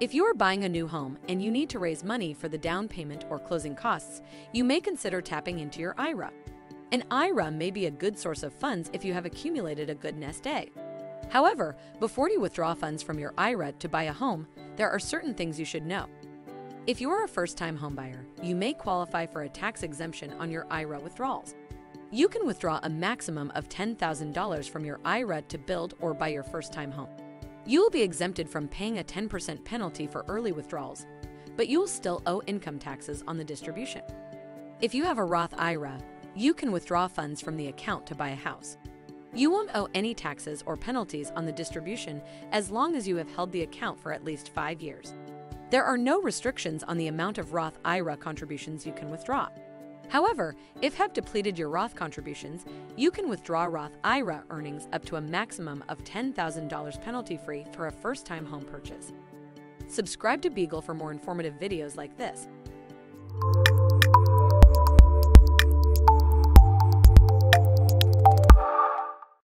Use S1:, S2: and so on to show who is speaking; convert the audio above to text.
S1: If you are buying a new home and you need to raise money for the down payment or closing costs, you may consider tapping into your IRA. An IRA may be a good source of funds if you have accumulated a good nest egg. However, before you withdraw funds from your IRA to buy a home, there are certain things you should know. If you are a first time homebuyer, you may qualify for a tax exemption on your IRA withdrawals. You can withdraw a maximum of $10,000 from your IRA to build or buy your first time home. You will be exempted from paying a 10% penalty for early withdrawals, but you will still owe income taxes on the distribution. If you have a Roth IRA, you can withdraw funds from the account to buy a house. You won't owe any taxes or penalties on the distribution as long as you have held the account for at least five years. There are no restrictions on the amount of Roth IRA contributions you can withdraw. However, if have depleted your Roth contributions, you can withdraw Roth IRA earnings up to a maximum of $10,000 penalty free for a first time home purchase. Subscribe to Beagle for more informative videos like this.